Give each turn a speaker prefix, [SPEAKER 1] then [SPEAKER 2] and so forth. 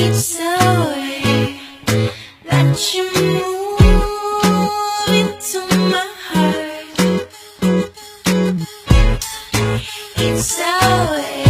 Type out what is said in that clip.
[SPEAKER 1] It's the way that you move into my heart. It's the way